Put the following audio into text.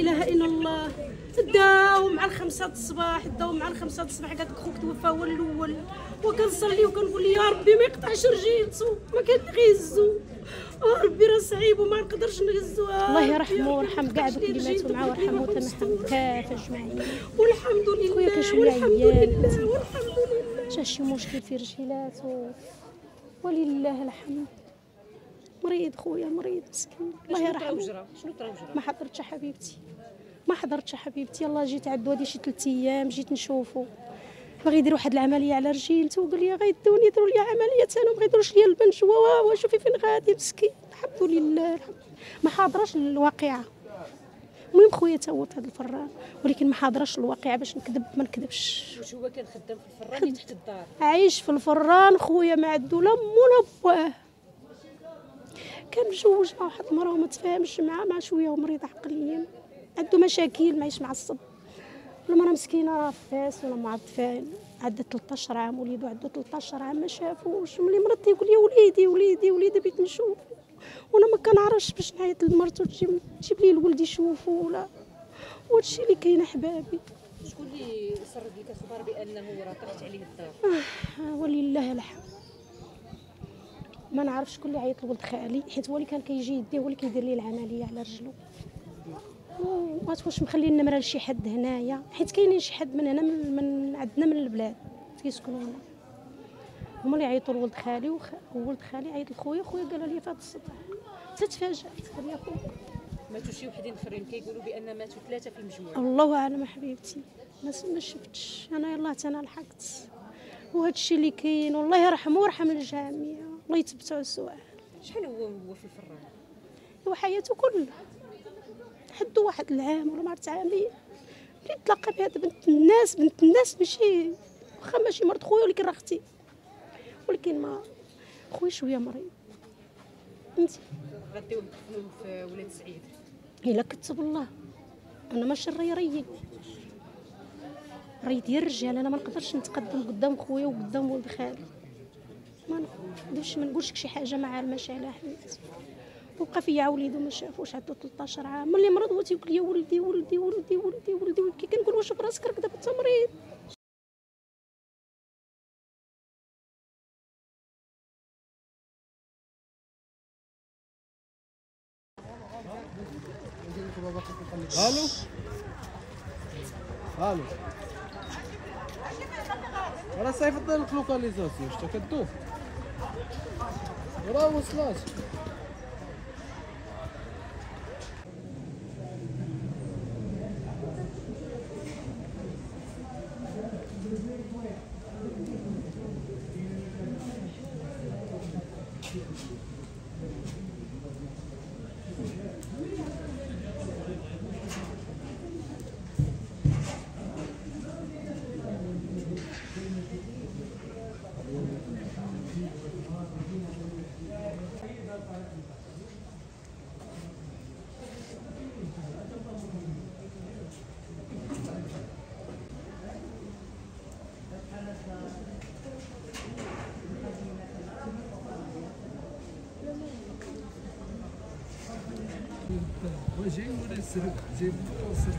إله إلا الله. داو مع الخمسة الصباح داو مع الخمسة الصباح. قالت خوك توفى هو الأول. وكنصلي وكنقول يا ربي ما يقطعش رجيلتو ما كان غيهزو آه ربي راه صعيب وما نقدرش نهزو آه الله يرحمه ويرحم كاع دوك اللي ماتوا معاه ويرحمه. وتنحم. كافه اجمعين والحمد لله خويا والحمد عيان. لله والحمد لله. شي مشكل في رجيلاته ولله الحمد. مريض خويا مريض مسكين. الله يرحمه. شنو طرا ما حضرتش حبيبتي. ما حضرتش حبيبتي. يلا جيت عندو هادي شي ثلاث أيام جيت نشوفو. بغى يدير واحد العملية على رجيلته وقال لي غيدوني يديروا لي عملية أنا ما غيديروش لي البنجوه وا شوفي فين غادي مسكين. الحمد لله ما حاضرش الواقعة. المهم خويا تا هو في هذا الفران. ولكن ما حاضرش الواقعة باش نكذب ما نكذبش. واش هو كان خدام في الفران؟ تحت الدار. عايش في الفران خويا ما عندو لا مو لا بواه كان مجوج مع واحد المرأة وما تفاهمش معاه مع شوية ومريضة عقليا. عنده مشاكل معيش معصب المرأة مسكينة راه فاس ولا معطفه عندها 13 عام وليدو عنده 13 عام ما شافوش. ملي مرض يقول لي وليدي وليدي وليدي بغيت نشوف وأنا ما كنعرفش باش نعيط لمرتو تجيب تجيب لي الولد يشوفو ولا. وهادشي اللي كاين أحبابي. شكون اللي سرد لك أخبار بأنه راه طاحت عليه الدار؟ آه، ولله الحمد. ما نعرفش شكون اللي عيط لولد خالي حيت هو اللي كان كيجي يديه هو اللي كيدير ليه العملية على رجلو وما واش مخلي النمرة لشي حد هنايا حيت كاينين شي حد من هنا من, من عندنا من البلاد كيسكنوا هنا هما اللي عيطوا لولد خالي. وولد خالي عيط لخويا خويا قال لي في هذا السطح تتفاجأت قال لي أخويا. ماتوا شي وحدين آخرين كيقولوا بأن ماتوا ثلاثة في المجموع الله أعلم حبيبتي. ما ما شفتش. أنا يلاه أنا لحقت. وهذا الشيء اللي كاين والله يرحمه ويرحم الجميع. الله يتبتع السؤال شحال هو هو في الفران؟ هو حياته كلها حدو واحد العام ولا ما عرفت عامين ملي تلاقى بهاد بنت الناس بنت الناس ماشي واخا ماشي مرت خويا ولكن راه أختي. ولكن ما خويا شوية مريض. انت؟ دفنوه في ولاد سعيد. إلا كتب الله أنا ماشي الري ريي. ري ديال الرجال أنا ما نقدرش نتقدم قدام خويا وقدام ولد خالي. نقدرش ما نقولش شي حاجة ما عليها حبيبتي وبقى فيا وليدو ما شافوش عنده 13 عام. ملي مرض هو تيقول لي ولدي ولدي ولدي ولدي ولدي. ويبكي كنقول واش براسك راك دابا انت مريض ألو؟ ألو. راه صيفط لك لوكاليزاسيون شتا Браво, Слазь! 自分でする自分をする。